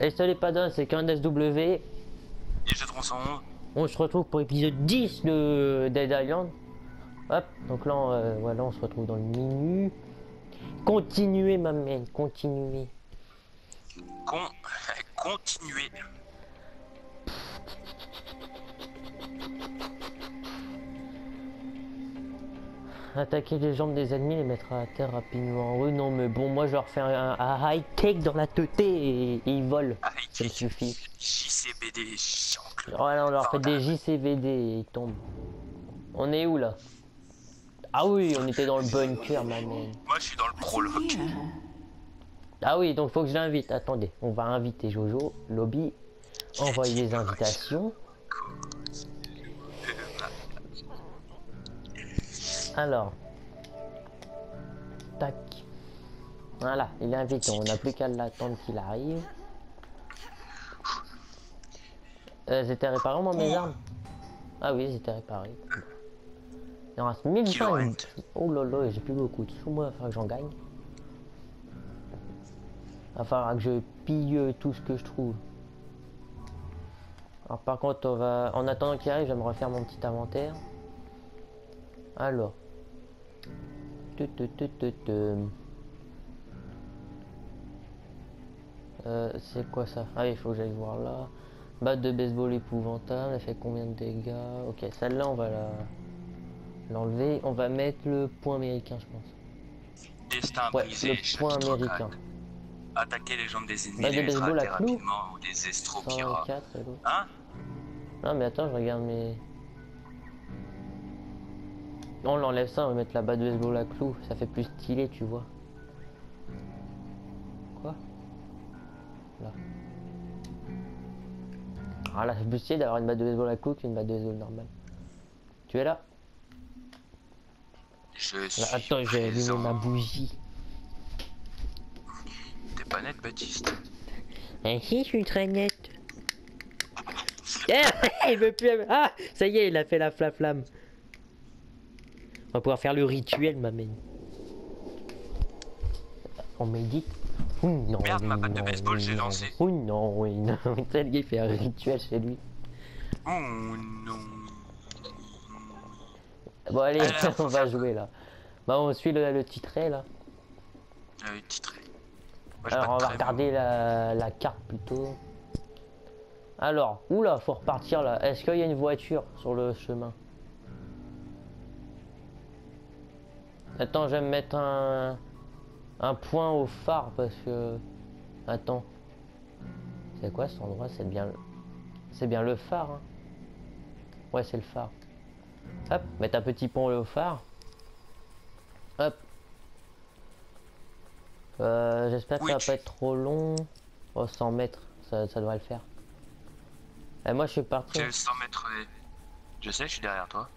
Et salut Padon, c'est qu'un SW. Et je 311. On se retrouve pour l'épisode 10 de Dead Island. Hop, donc là, on, euh, voilà, on se retrouve dans le menu. Continuez, ma mère, continuez. Con... Continuez. Attaquer les jambes des ennemis, les mettre à terre rapidement. Oui, non, mais bon, moi je leur fais un, un high take dans la teuté et, et ils volent. Ça suffit. JCBD. Voilà, on leur fait des JCVD et ils tombent. On est où là? Ah oui, on était dans le bunker, ma man. Moi, je suis dans le prologue. Ah oui, donc faut que je l'invite. Attendez, on va inviter Jojo, lobby, envoyer les invitations. Alors, tac. Voilà, il est invité. On n'a plus qu'à l'attendre qu'il arrive. Euh, Elles étaient réparées, moi, mes armes Ah oui, elles étaient réparées. Il en reste 1020. Kilorent. Oh là là, j'ai plus beaucoup de sous, moi, il falloir que j'en gagne. Il va falloir que je pille euh, tout ce que je trouve. Alors par contre, on va... en attendant qu'il arrive, je vais me refaire mon petit inventaire. Alors. Euh, c'est quoi ça? Ah, il faut que j'aille voir là. Batte de baseball épouvantable, elle fait combien de dégâts? Ok, celle-là, on va la l'enlever. On va mettre le point américain, je pense. Destin Ouais, brisé, le point américain. 4. Attaquer les jambes des ennemis, de les rapidement ou des estropiras. 124 et l'autre. Hein? Non, mais attends, je regarde mes. Non, on l'enlève ça, on va mettre la batte de baseball à clous. Ça fait plus stylé, tu vois. Quoi? Là. Ah là, c'est plus stylé d'avoir une batte de baseball à clous qu'une batte de baseball normale. Tu es là? Je suis Là, Attends, j'ai allumé ma bougie. T'es pas net, Baptiste? Eh si, je suis très nette. Eh, il veut plus. Ah, ça y est, il a fait la fla flamme. On va pouvoir faire le rituel, ma mène. On médite. Ouh, non, Merde, ma oui, batte de baseball, j'ai lancé. Ouh, non, oui, non. Le gars, il fait un rituel chez lui. Oh non. Bon, allez, Alors, faut on va jouer là. Bah, on suit le, le titrait là. Ah oui, titré. Moi, Alors, on va regarder la, la carte plutôt. Alors, oula, faut repartir là. Est-ce qu'il y a une voiture sur le chemin? Attends, je vais me mettre un, un point au phare parce que. Attends. C'est quoi cet endroit? C'est bien. le- C'est bien le phare. hein. Ouais, c'est le phare. Hop, mettre un petit pont au phare. Hop. Euh, J'espère que ça va pas être trop long. Oh, 100 mètres, ça, ça devrait le faire. Et moi, je suis parti. Tu 100 mètres. Je sais, je suis derrière toi.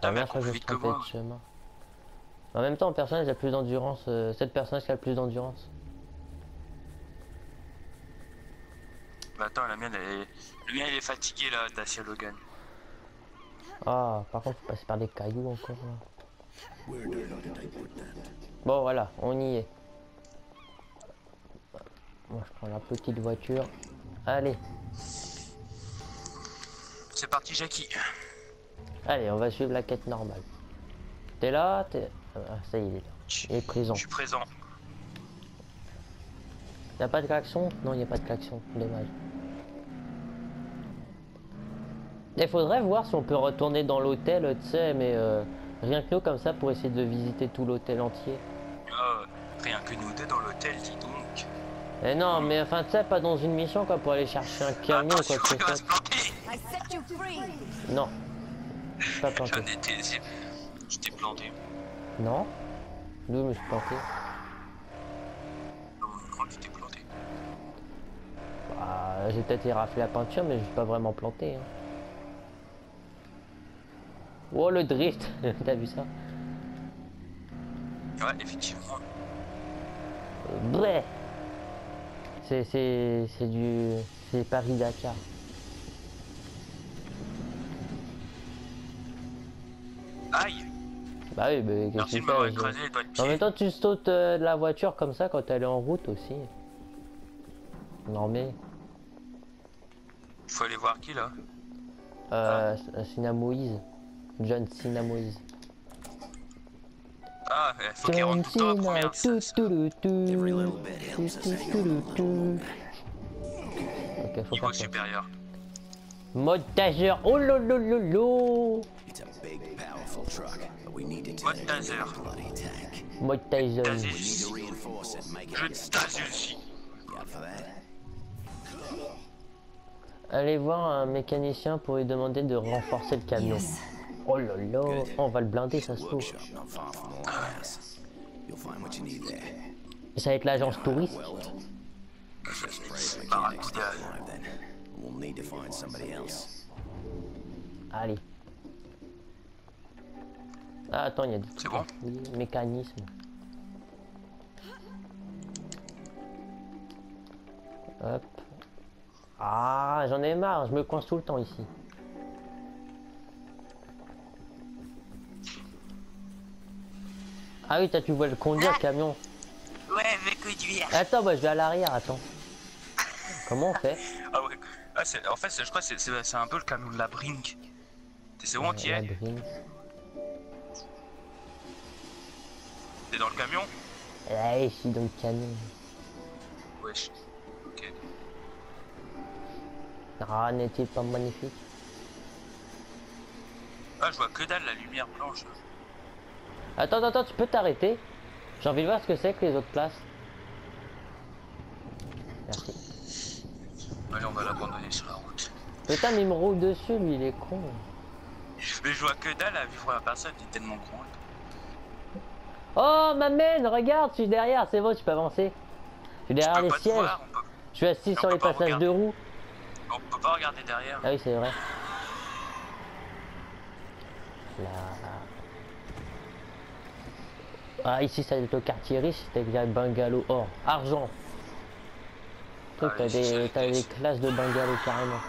T'as bien fois je me trompais de chemin. En même temps, personnage a plus d'endurance. euh, cette personnage qui a le plus d'endurance. Bah attends, la mienne, elle est... Le mien, il est fatigué là, Dacia Logan. Ah, par contre, faut passer par des cailloux encore. là. Bon, voilà, on y est. Moi, je prends la petite voiture. Allez, C'est parti, Jackie. Allez, on va suivre la quête normale. T'es là T'es... Ah, ça y est, il est là. Je Il est présent. je suis présent. Y'a pas de klaxon? Non, il n'y a pas de klaxon. Dommage. Il faudrait voir si on peut retourner dans l'hôtel, tu sais, mais euh, rien que nous comme ça pour essayer de visiter tout l'hôtel entier. Oh, rien que nous deux dans l'hôtel, dis donc. Eh non, mais enfin, tu sais, pas dans une mission quoi, pour aller chercher un camion ou quoi Attention, que free. Non. Pas planté. J'en étais... Je t'ai planté. Non. Je me suis planté Non, je crois que tu t'es planté. bah, J'ai peut-être éraflé la peinture, mais je suis pas vraiment planté. hein. Oh le drift T'as vu ça Ouais, effectivement. Bleh C'est c'est c'est du c'est Paris Bah oui, mais qu'est-ce Merci que tu écrasé, toi, En même temps, tu sautes euh, de la voiture comme ça quand elle est en route aussi. normé. Faut aller voir qui là? Euh, Sina Moïse. John Cena Moïse. Ah, il faut qu'il rentre tout le temps à première. tout, tout, tout, tout. Ok, faut Niveau faire supérieur. Mode taser. Oh lolololo. It's a big, powerful truck, we need to bloody tank. Mode taser. Taser. We need to reinforce it, make it Je. You up for that? Allez voir un mécanicien pour lui demander de renforcer le camion. Oh là là, on va le blinder, ça se trouve. Ça va être l'agence touriste. Well, Ah, attends, il y a des C'est bon Oui, mécanisme. Hop. Ah, j'en ai marre, je me coince tout le temps ici. Ah oui, toi tu vois le conduire le camion. Ouais, mais conduire. Attends, bah je vais à l'arrière, attends. Comment on fait? Ah ouais. Ah, c'est- en fait, je crois que c'est- un peu le camion de la Brink. C'est bon, t'y La T'es dans le camion Ouais, je suis dans le camion. Wesh. Ok. Ah, n'est-il pas magnifique Ah, je vois que dalle la lumière blanche. Attends, attends, attends, tu peux t'arrêter J'ai envie de voir ce que c'est que les autres places. Merci. Allez, on va l'abandonner sur la route. Putain, mais il me roule dessus, lui, il est con. Mais je vois que dalle à vivre la personne, il est tellement con. Oh, m'amène, regarde, je suis derrière, c'est bon, tu peux avancer. Je suis derrière les sièges. voir, on peut, Je suis assis on sur les pas passages de roues. on peut pas regarder derrière. Ah oui, c'est vrai. Là. Ah, ici, ça va être le quartier riche, c'était bien bungalow or. Argent. Truc, Ah, t'as des, les des classes de bungalow carrément.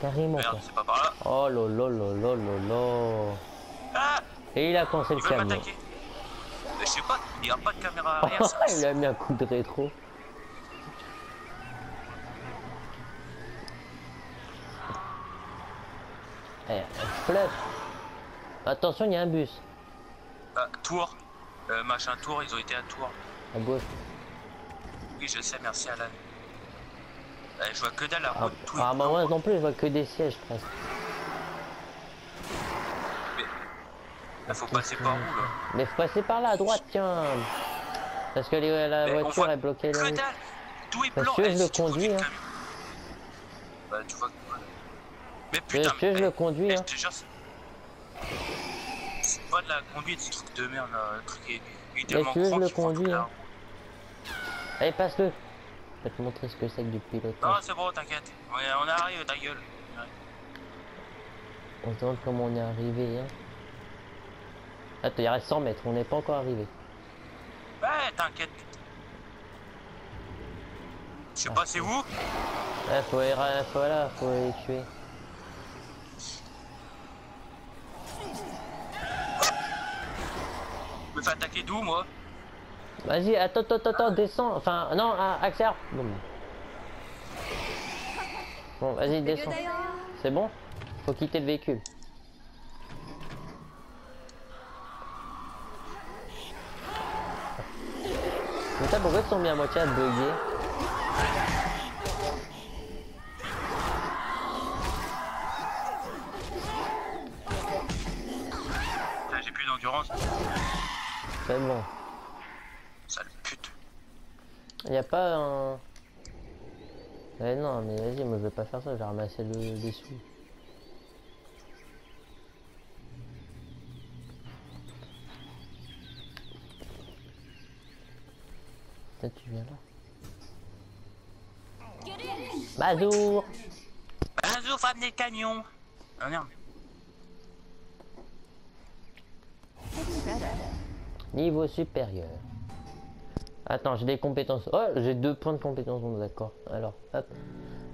Carrément. Merde, pas par là. Oh là là là. Ah Et il a commencé le camion. Je sais pas, il y a pas de caméra arrière. ça- il a mis un coup de rétro. Eh, fleuve. Attention, il y a un bus. Ah, Tours. Euh, machin Tours, ils ont été à Tours. À gauche. Oui, je sais, merci Alan. Euh, je vois que dalle la Ah, route, tout est ah, bah moi non plus, je vois que des sièges presque. Il faut passer par où là Mais faut passer par là à droite, tiens. Parce que les- la Mais voiture voit est bloquée là. Que Tout est Parce blanc. que je Eh, le conduis hein. Bah, tu vois. Mais Je, putain, je, je le conduis, eh, hein. c'est- pas de la conduite, ce truc de merde là. Le truc est, il est tellement veux, je le conduis, la hein. Allez, passe-le. Je vais te montrer ce que c'est que du Non, pilotage. c'est bon, t'inquiète. On arrive, ta gueule. On se demande comment on est arrivé, hein. Attends, il reste 100 mètres, on n'est pas encore arrivé. Ouais, t'inquiète. Je sais pas, c'est où? Ouais, faut, les ra- faut, voilà, faut les tuer. Je me fais attaquer d'où, moi? Vas-y, attends, attends, attends, descends. Enfin, non, ah, accélère. Bon, bon vas-y, descends. C'est bon? Faut quitter le véhicule. Putain, pourquoi ils sont mis à moitié à bugger J'ai plus d'endurance. C'est bon. Sale pute. Y a pas un. Eh non, mais vas-y, moi je vais pas faire ça, je vais ramasser le, les sous. Peut-être tu viens là. Bazour Un jour, faut amener le camion. Ah merde. Niveau supérieur. Attends, j'ai des compétences. Oh, j'ai deux points de compétences, bon, d'accord. Alors, hop.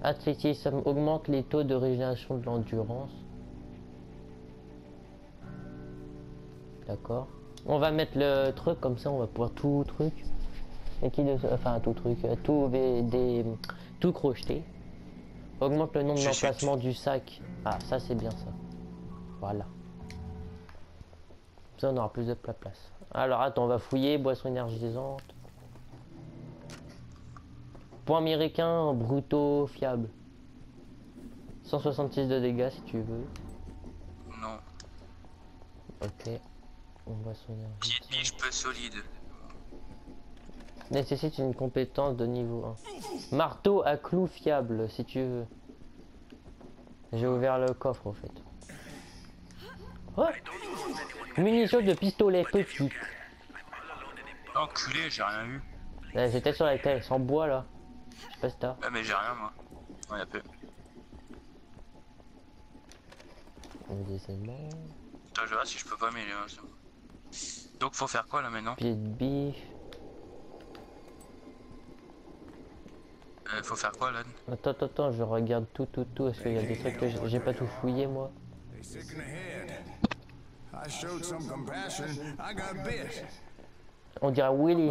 Athlétisme augmente les taux de régénération de l'endurance. D'accord. On va mettre le truc comme ça, on va pouvoir tout truc. Liquide, de- enfin tout truc, euh, tout des, des- tout crocheté. Augmente le nombre d'emplacements du sac. Ah, ça c'est bien ça. Voilà. Ça on aura plus de pla- place. Alors attends, on va fouiller boisson énergisante. Point américain, brutto, fiable. 166 de dégâts si tu veux. Non. Ok. On boisson énergisante. Pied de biche peu solide. Nécessite une compétence de niveau 1. Marteau à clous fiable, si tu veux. J'ai ouvert le coffre, au fait. Oh Munitions de pistolet petit. Enculé, j'ai rien eu. Là, J'étais sur la tête, sans bois, là. Je sais pas si t'as. Ouais, mais j'ai rien, moi. Ouais, y'a peu. Attends, je verrai si je peux pas ça. Donc, faut faire quoi là maintenant? Pied de bif. Euh, Faut faire quoi là Attends, attends, attends, je regarde tout, tout, tout. Est-ce qu'il y a des trucs que j'ai pas tout fouillé, moi They sick in the head. I showed some compassion. I got bit. On dirait Willy.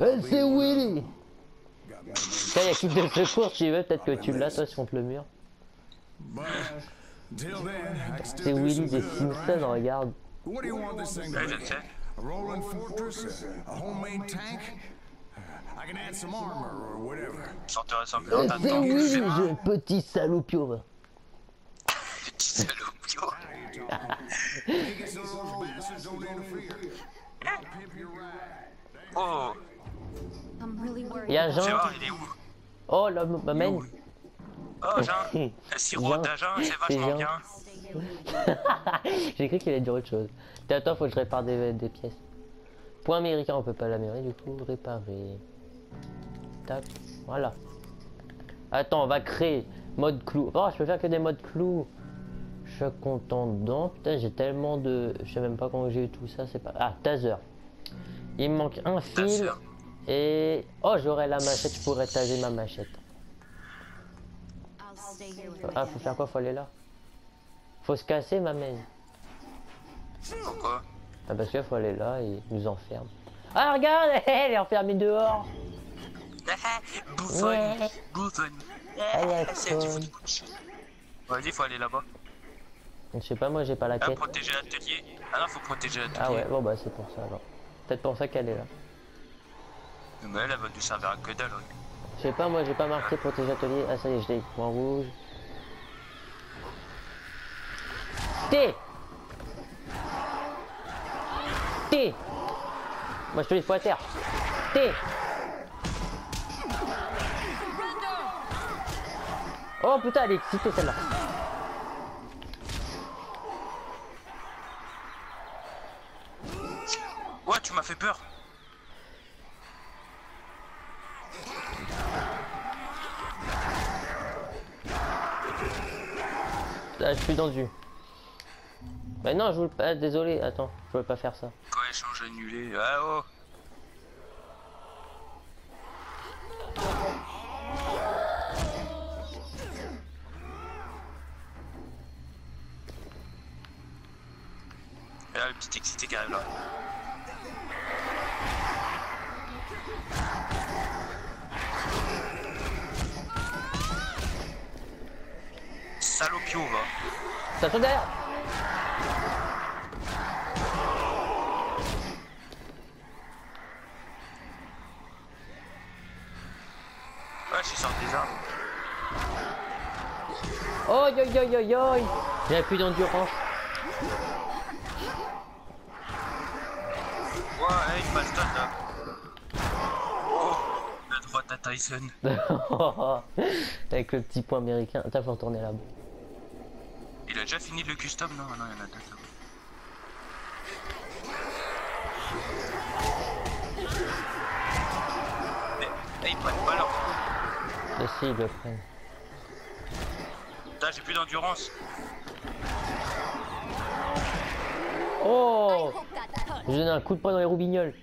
Euh, c'est Willy Tiens, il y a kit de secours, si tu veux. Peut-être que tu l'as, toi, contre le mur. C'est Willy des Simpsons, regarde. What do you want this thing to Ouais, be? je le sais. A rolling fortress? A, a homemade tank? I can add some armor or whatever. Sans te ressembler en C'est t'attendant. Willy, je petit salopio, va. Petit salopio. Oh, I'm really worried. Il y a tu Jean. vois, il est où? Oh, là, ma main. Oh, Jean, le sirop d'agent, c'est vachement bien. J'ai cru qu'il allait dire autre chose. Attends, faut que je répare des, des pièces. Point américain, on peut pas l'améliorer du coup. Réparer. Tac. Voilà. Attends, on va créer mode clou. Oh, je peux faire que des modes clous. Je suis content dedans. Putain, j'ai tellement de. Je sais même pas comment j'ai eu tout ça. C'est pas. Ah, taser. Il me manque un fil. Taser. Et. Oh, j'aurais la machette. Je pourrais taser ma machette. Ah, faut faire quoi? Faut aller là? Faut se casser, ma main. Pourquoi? Ah parce qu'il faut aller là et il nous enferme. Ah regarde, elle est enfermée dehors. Bouffonne, Ouais. bouffonne. C'est du foot. Vas-y, faut aller là-bas. Je sais pas, moi j'ai pas la Ah, quête. protéger l'atelier. Ah non, faut protéger l'atelier. Ah ouais, bon bah c'est pour ça alors. Peut-être pour ça qu'elle est là. Mais elle, elle va nous servir à que dalle. Je sais pas, moi j'ai pas marqué protéger atelier. Ah ça y est, je l'ai. Point rouge. T T Moi je te dis faut à terre. T Oh putain, elle est excitée celle-là. Ouais, tu m'as fait peur. Ah, je suis tendu. Mais non, je voulais pas. ah, désolé, attends, je voulais pas faire ça. Quoi, échange annulé. Ah oh. Et là, le petit excité qui arrive là. Salopio va. Ça saute derrière Ouais, je suis sorti des arbres. Oi oi oi oi oi J'ai plus d'endurance. Il passe là. Oh, la droite à Tyson. Avec le petit point américain. Attends, faut retourner là-bas. Il a déjà fini le custom, non? Non, il y en a deux là. Mais, ils prennent pas leur. Et si, ils le prennent. Putain, j'ai plus d'endurance. Oh. Je donne un coup de poing dans les roubignoles.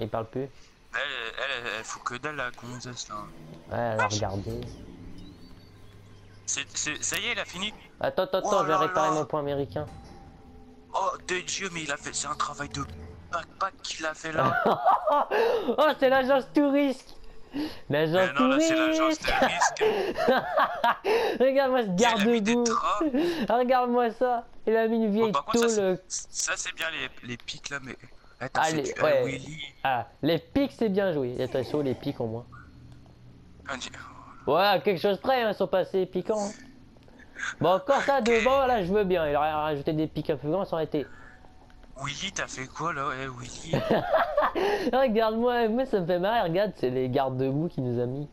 Il parle plus. Elle, elle, elle, fout que dalle la gonzesse là. Ouais, elle a regardé. C'est, ça y est, elle a fini. Attends, attends, attends, Oh je vais réparer là. mon point américain. Oh, de Dieu, mais il a fait. C'est un travail de backpack qu'il a fait là. Oh, c'est l'agence touriste L'agence non, là, c'est l'agence touriste risque. Regarde-moi ce garde-boue Regarde-moi ça Il a mis une vieille contre, ça, tôle c'est- ça, c'est bien les, les pics là, mais. T'as Allez, fait du ouais. Ah, les pics c'est bien joué. Attention, les pics au moins. Ouais, quelque chose près, hein, ils sont passés piquants. hein. Bon, encore ça devant, là je veux bien. Il aurait rajouté des pics un peu grands, ça aurait été. Willy, t'as fait quoi là Eh, Willy Regarde-moi, moi ça me fait marrer, regarde, c'est les garde-boue qui nous a mis.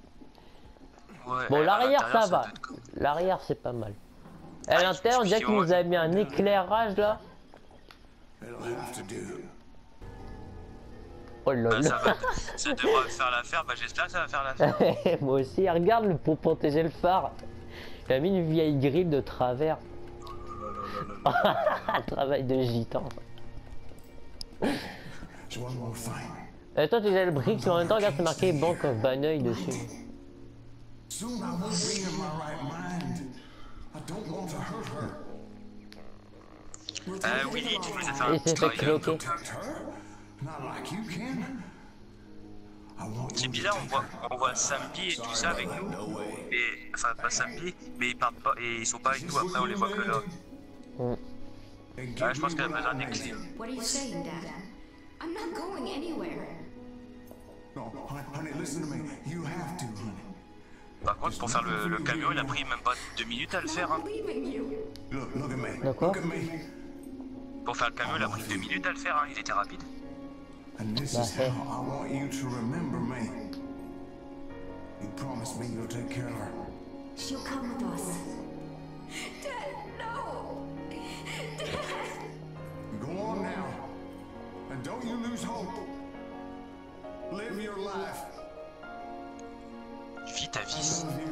Ouais, Bon, eh, l'arrière ça va. L'arrière c'est pas mal. À Ah, l'intérieur, qu'il nous a mis un éclairage là. Oh là Bah, ça, là. va, ça devrait faire l'affaire, bah j'espère que ça va faire l'affaire. Moi aussi, regarde le- pour protéger le phare. Il a mis une vieille grille de travers. Un travail de gitan. Et toi, tu as le brick, mais en même temps, regarde, c'est marqué Bank of Banneuil dessus. Il petit s'est fait cloquer. Protect her? Not like you can. I want C'est bizarre, on voit, on voit Sambi et tout ça avec nous. Mais, enfin, pas Sambi, mais ils partent pas, et ils sont pas avec nous, après on les voit que là. Give je pense qu'elle a what besoin saying, Dad? I'm not going anywhere. No, honey, honey, listen to me. You have to, honey. Par contre, pour faire le, le camion, il a pris même pas deux minutes à le faire. Hein. Pour faire le camion, il a pris deux minutes à le faire, hein. il était rapide. And this is hey. how I want you to remember me. You promised me you'll take care of her. She'll come with us. Dad, no. Dad. Go on now. And don't you lose hope. Live your life. Vis ta I vis. love you.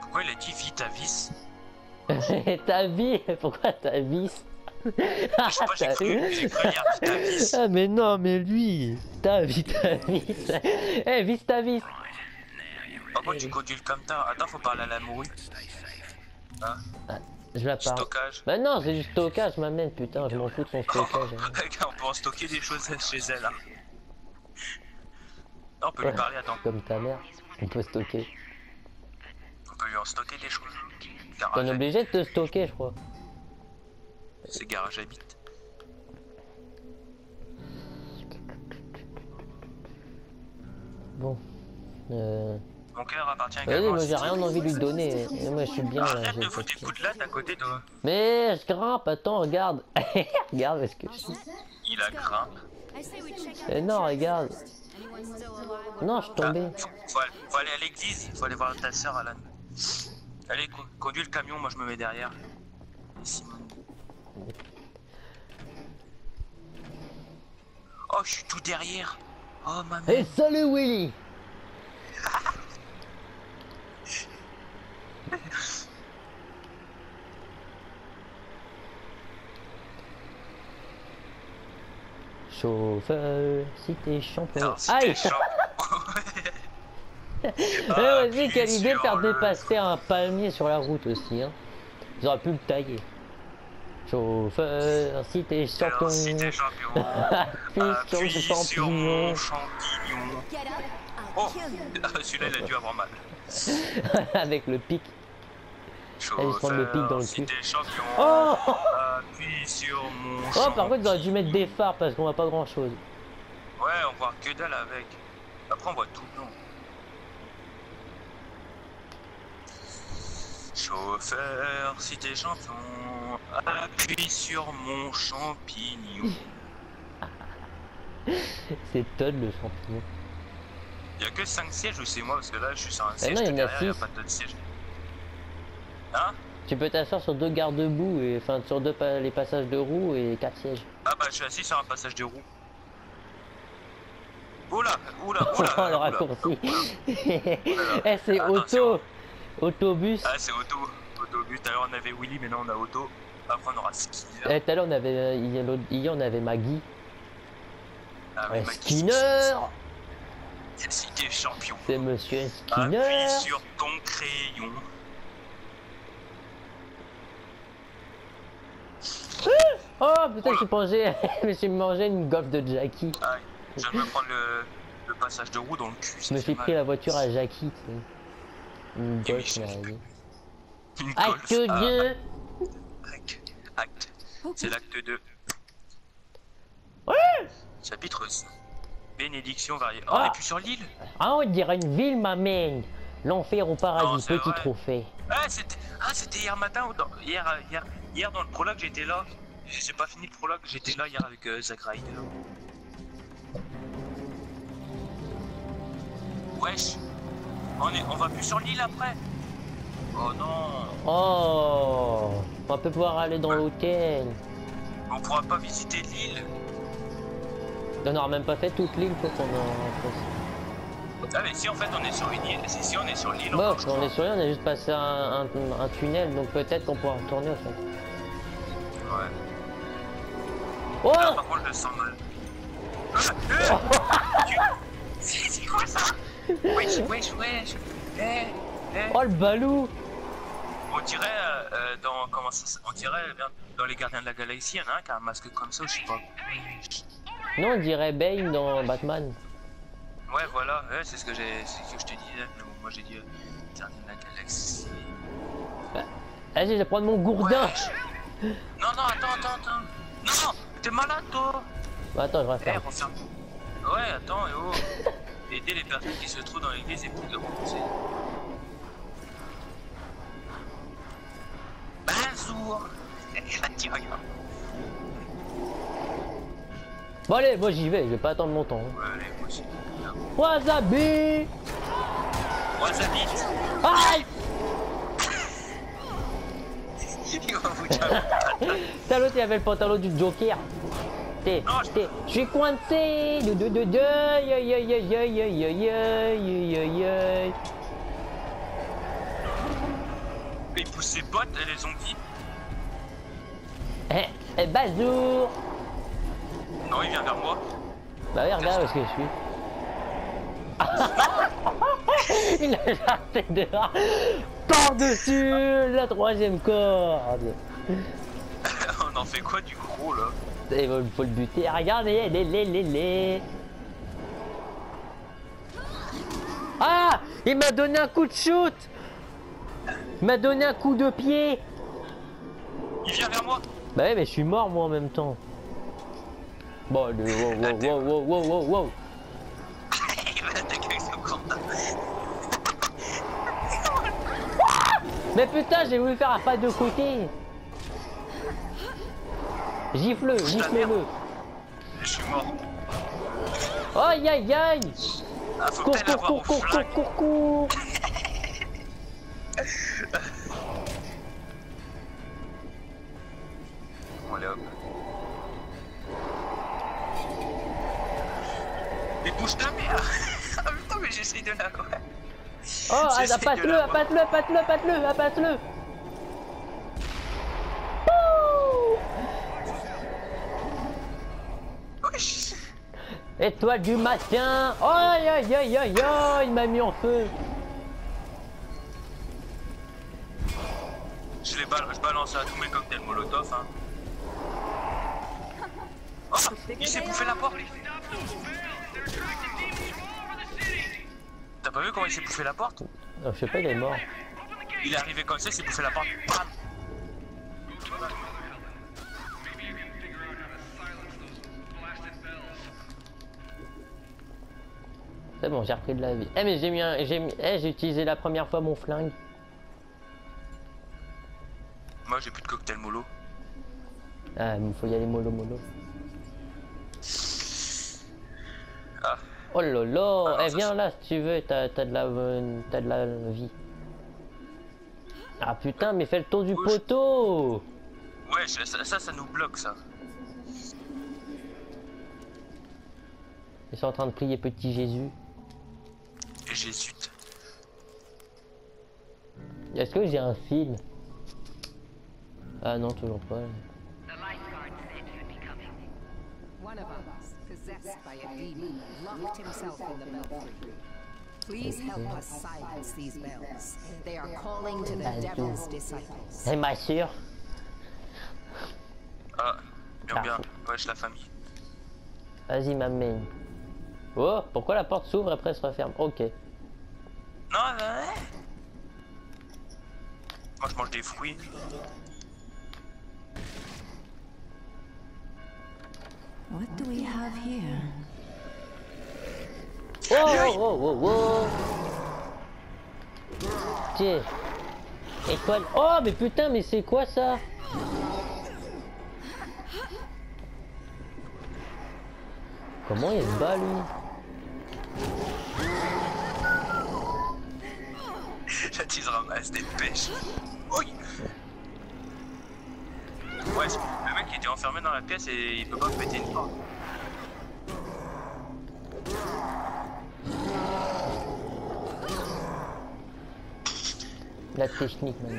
Pourquoi il a dit vis ta vie Pourquoi ta vis? Je sais pas, j'ai cru, cru. Ah mais non, mais lui Ta vie, ta vis Eh, vis ta vis Par contre, tu conduis comme ça. Attends, faut parler à la morue. Hein? Je la parle. Stockage. Bah non, c'est du stockage, ma mère, putain, je m'en fous de son stockage. hein. on peut en stocker des choses chez elle. Hein. Non, on peut lui parler, attends. Comme ta mère, on peut stocker. On peut lui en stocker des choses. T'es Garage, obligé de te stocker, je crois. c'est garage habite. Bon. Euh... Mon cœur appartient Vas-y, également moi à j'ai rien envie de lui donner. Et moi je suis bien là. Arrête j'ai de foutre des coups de latte à côté de. Mais je grimpe, attends, regarde. regarde est-ce que je suis. Il a grimpe. Eh non, regarde. Non, je suis tombé. faut, faut aller, faut aller à l'église, faut aller voir ta soeur Alan. Allez, co- conduis le camion, moi je me mets derrière. Et. Oh, je suis tout derrière. Oh, ma Eh mère. salut Willy Chauffeur, si t'es champion. Si Aïe Eh, Ah, vas-y, quelle idée de faire dépasser un palmier sur la route aussi, hein. Ils auraient pu le tailler. Chauffeur, si t'es champion. Si t'es champion, Appuie sur sur mon champignon. Oh, celui-là il a dû avoir mal. Avec le pic. Allez, je prends le pic dans le cul. Oh appuie sur mon Oh, par contre, ils auraient dû mettre des phares parce qu'on voit pas grand chose. Ouais, on voit que dalle avec. Après, on voit tout blanc. Chauffeur, si t'es champion, appuie sur mon champignon. C'est Todd le champignon. Il y a que 5 sièges ou c'est moi parce que là je suis sur un Eh siège non, il y en a derrière, y a six. pas d'autres sièges. Hein Tu peux t'asseoir sur deux garde-boue, et enfin sur deux pa- les passages de roues et quatre sièges. Ah bah je suis assis sur un passage de roue. Oula, oula, oula, Oh, le raccourci. Eh, c'est auto. Autobus. Ah c'est auto, autobus. Tout à l'heure on avait Willy, maintenant on a auto. Après on aura ski. Eh, tout à l'heure, on avait, euh, hier, hier, on avait Maggie. Ah, Ouais, Maggie, Skinner champion, C'est Monsieur appuie Skinner sur ton crayon. Oh putain, j'ai mangé, je me suis mangé une golf de Jackie. Je viens de me prendre le, le passage de roue dans le cul. Je me suis pris la voiture à Jackie. Une Et oui, je-. Une Acte golf. Ah, 2 acte. Acte. C'est l'acte 2. Ouais Chapitre 5. Bénédiction variée. Oh, Ah. on est plus sur l'île Ah, on dirait une ville, ma main. L'enfer au Non, paradis, c'est petit vrai. trophée. Ah, c'était ah, hier matin ou dans... hier, hier, hier dans le prologue, j'étais là. J'ai pas fini le prologue, j'étais là hier avec euh, Zack Ryder. Wesh. On, est... on va plus sur l'île après Oh non Oh On va peut pouvoir aller dans l'hôtel. On pourra pas visiter l'île On n'aura même pas fait toute l'île pour qu'on en Ah mais si en fait on est sur une île, si, si on est sur l'île Bon, on crois. est sur rien, on a juste passé un, un- un tunnel, donc peut-être qu'on pourra retourner au fait. Ouais. Oh par contre je le sens mal. Euh, tu- C'est quoi ça? Wesh, wesh, wesh Eh, eh. Oh le balou On dirait euh, euh, dans comment ça on dirait euh, bien, dans les Gardiens de la Galaxie, il y en a un qui a un masque comme ça, ou je sais pas. Non, on dirait Bane dans Batman. Ouais, voilà, ouais, c'est ce que j'ai, que je te disais. Mais bon, moi j'ai dit euh, de la Galaxie. Vas-y, je vais prendre mon gourdin. Non, non, attends, attends, attends. Non, non, t'es malade toi. Bah, Attends, je vais Eh, faire. referme. Ouais, attends, et oh. Aider les personnes qui se trouvent dans l'église et plus de rembourser. Bonjour. Bon allez, moi j'y vais, je vais pas attendre longtemps. Ouais, allez, moi aussi. Wasabi vite. Aïe. T'as l'autre, il avait le pantalon du Joker. T'es, t'es, je suis coincé de de de de aïe aïe aïe aïe aïe aïe aïe aïe aïe aïe Il pousse ses bottes les zombies. Eh, eh, bazour Non, il vient vers moi. Bah oui, regarde où est-ce que je suis. il a jarté dehors par-dessus la troisième corde. On en fait quoi du gros là? Il faut, faut le buter. Regardez, les, les, les, les. Ah Il m'a donné un coup de shoot Il m'a donné un coup de pied Il vient vers moi. Bah ouais, mais je suis mort moi en même temps. Bon, wow, wow, wow, wow, wow, wow, wow. il va attaquer avec son corps. Mais putain, j'ai voulu faire un pas de côté Gifle-le, gifle-le Je suis mort. Aïe aïe aïe Ah, faut Cours, cours, cours, cours, cours, cours, cours hop. Bouge ta mère. Ah putain, mais j'essaye de la... Ouais. Oh, ah, apatte-le, apatte-le, apatte-le, apatte-le Wesh. Étoile du matin. Oh, Aïe aïe aïe aïe aïe Il m'a mis en feu. Je les balle, je balance à tous mes cocktails molotov hein. Oh, il s'est bouffé la porte pas vu comment il s'est bouffé la porte Non, Je sais pas, il est mort. Il est arrivé comme ça, il s'est bouffé la porte. Bam C'est bon, j'ai repris de la vie. Eh mais j'ai mis un... J'ai mis... eh, j'ai utilisé la première fois mon flingue. Moi j'ai plus de cocktail mollo. Ah, il faut y aller mollo mollo. Ah, Oh là là Alors, Eh viens là si tu veux, t'as de la... euh, T'as de la vie. Ah putain, mais fais le tour du je- poteau ouais, ça, ça, ça, ça nous bloque ça. Ils sont en train de prier petit Jésus. Et Jésus. Est-ce que j'ai un film Ah non, toujours pas. Possessed by a demon, locked himself in the belfry. Please help us silence these bells. They are calling to the devil's disciples. C'est ma sœur. Ah, Bien, bien. Wesh, la famille? Vas-y, m'amène. Oh, pourquoi la porte s'ouvre et après se referme? Ok. Non, ouais. Moi, je mange des fruits. What do we have here? Oh, oh, oh, oh, oh. Tiens. Étoile. Oh, mais putain, mais c'est quoi ça? Comment il se bat, lui? J'attise ramasse des pêches. Oui. Ouais, il était enfermé dans la pièce et il peut pas péter une porte. La technique, maintenant.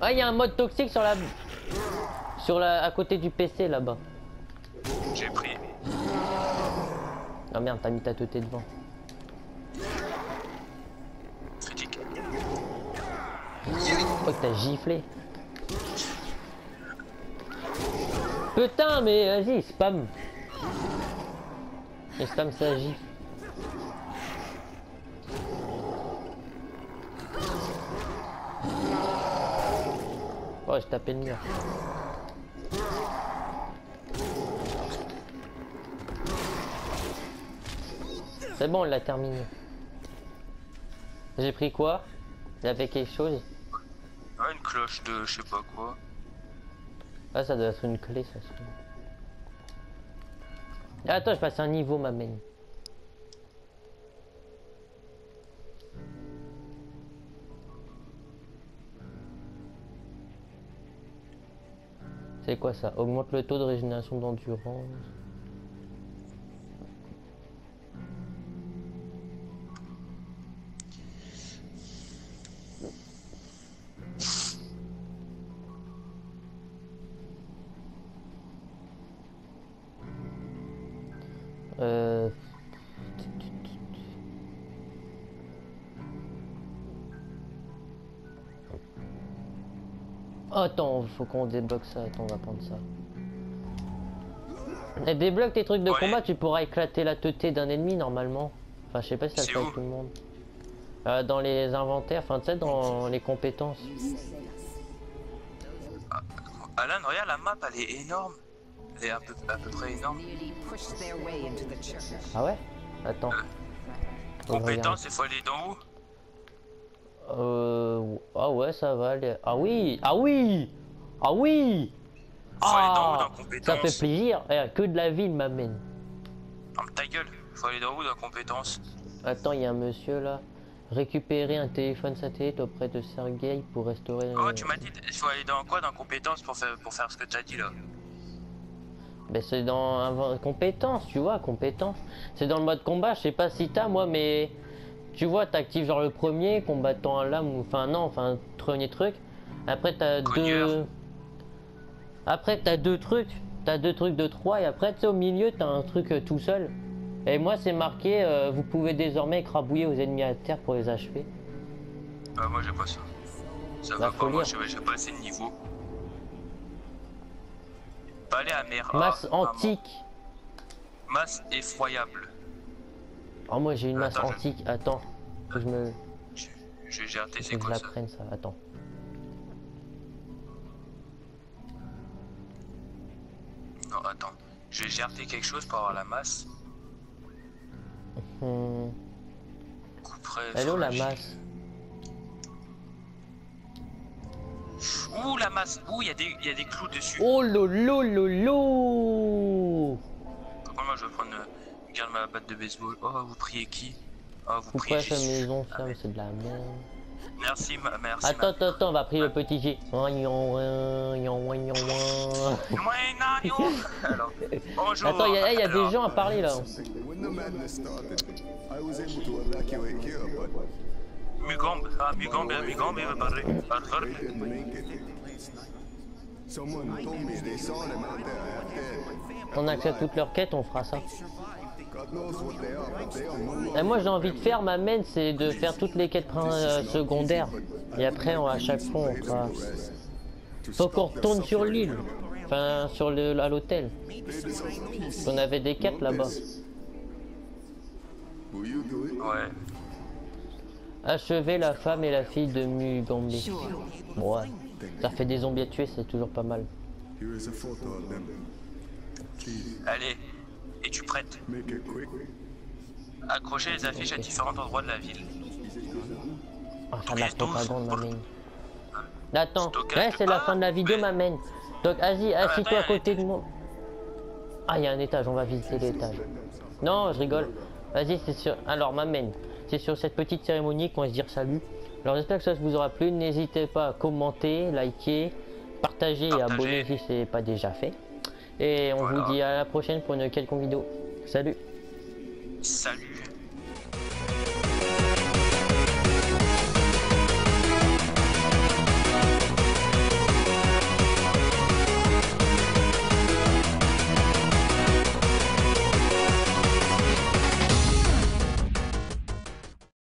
Ah, il y a un mode toxique sur la... Sur la... à côté du PC, là-bas. J'ai pris. Ah merde, t'as mis ta tête devant. Oh, t'as giflé. Putain, mais vas-y, spam. Et spam, ça gifle. Oh, j'ai tapé le mur. C'est bon, on l'a terminé. J'ai pris quoi? Il a fait quelque chose de je sais pas quoi. Ah, ça doit être une clé, ça. Ah, Attends, je passe un niveau, ma main. C'est quoi ça? Augmente le taux de régénération d'endurance. Attends, faut qu'on débloque ça. Attends, on va prendre ça. Et débloque tes trucs de Ouais. combat, tu pourras éclater la teuté d'un ennemi normalement. Enfin, je sais pas si ça fait avec tout le monde. Euh, dans les inventaires, enfin, tu sais, dans les compétences. Alan, regarde la map, elle est énorme. Elle est à peu, à peu près énorme. Ah ouais? Attends. Faut que je regarde. Compétence, il faut aller dans où? Euh... Ah ouais, ça va aller. Ah oui Ah oui Ah oui Faut aller dans où Ah Ça compétence fait plaisir. Eh, que de la ville m'amène. Ah, ta gueule, faut aller dans où dans compétence? Attends, il y a un monsieur là. Récupérer un téléphone satellite auprès de Sergei pour restaurer. Oh, tu m'as dit, il faut aller dans quoi dans compétence pour faire, pour faire ce que tu as dit là? Ben c'est dans compétences, tu vois, compétences. C'est dans le mode combat, je sais pas si t'as moi, mais tu vois, t'actives genre le premier, combattant à lame, ou enfin non, enfin premier truc. Après t'as deux. Après t'as deux trucs, t'as deux trucs de trois, et après tu au milieu t'as un truc euh, tout seul. Et moi c'est marqué, euh, vous pouvez désormais écrabouiller aux ennemis à terre pour les achever. Ah, moi j'ai pas ça. Ça Bah, va pas, moi lire. j'ai j'ai pas assez de niveau. Pas aller à mer. Masse ah, antique. Masse effroyable. Oh moi j'ai une masse Attends, je- antique, attends. Faut que je me. Je, je faut je quoi la ça prenne ça, attends. Non, attends. Je vais GRT quelque chose pour avoir la masse. Couperai. Elle est où la masse? Ouh, la masse. Ouh, il y, a des- il y a des clous dessus. Oh lolo lolo Pourquoi moi je vais prendre. Regarde ma batte de baseball. Oh, vous priez qui? Oh, vous Vous priez Jésus. maison, Ah, mais- c'est de la merde. Merci, ma, merci. Attends, attends, attends, on va prier le petit non. Alors, bonjour. Attends, il y a, y a des Alors, gens à parler là. When the madness started, I was able to evacuate here, but Mugambe. Ah, Mugambe, Mugambe, il veut parler. On accepte toutes leurs quêtes, on fera ça. Et moi j'ai envie de faire ma main, c'est de faire toutes les quêtes euh, secondaires. Et après, on, à chaque fois, on fera... Faut qu'on retourne sur l'île. Enfin, sur le, à l'hôtel. On avait des quêtes là-bas. Ouais. Achever la femme et la fille de ouais. Ça fait des zombies à tuer, c'est toujours pas mal. Here is a photo of them. Allez. Es-tu prête Accrochez les affiches à différents endroits de la ville. Ah, la propagande, ma main. Attends, c'est la fin de la vidéo, ma main. Donc, vas-y, assis-toi à côté de moi. Ah, il y a un étage, on va visiter l'étage. Non, je rigole. Vas-y, c'est sur. Alors, ma main, c'est sur cette petite cérémonie qu'on va se dire salut. Alors, j'espère que ça vous aura plu. N'hésitez pas à commenter, liker, partager et Partager. abonner si ce n'est pas déjà fait. Et on Voilà. vous dit à la prochaine pour une quelconque vidéo. Salut Salut